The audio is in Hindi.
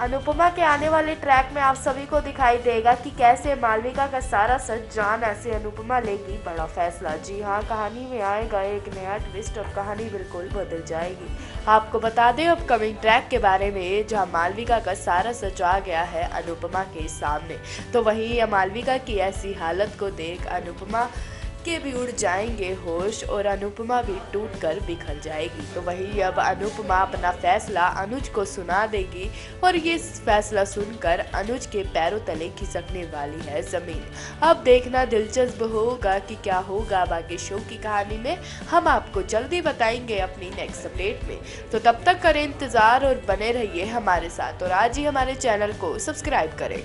अनुपमा के आने वाले ट्रैक में आप सभी को दिखाई देगा कि कैसे मालविका का सारा सच जान ऐसे अनुपमा लेगी बड़ा फैसला। जी हाँ कहानी में आएगा एक नया ट्विस्ट और कहानी बिल्कुल बदल जाएगी। आपको बता दें अपकमिंग ट्रैक के बारे में जहाँ मालविका का सारा सच आ गया है अनुपमा के सामने। तो वहीं मालविका की ऐसी हालत को देख अनुपमा के भी उड़ जाएँगे होश और अनुपमा भी टूट कर बिखर जाएगी। तो वही अब अनुपमा अपना फैसला अनुज को सुना देगी और ये फैसला सुनकर अनुज के पैरों तले खिसकने वाली है ज़मीन। अब देखना दिलचस्प होगा कि क्या होगा बाकी शो की कहानी में। हम आपको जल्दी बताएँगे अपनी नेक्स्ट अपडेट में। तो तब तक करें इंतज़ार और बने रहिए हमारे साथ। और आज ही हमारे चैनल को सब्सक्राइब करें।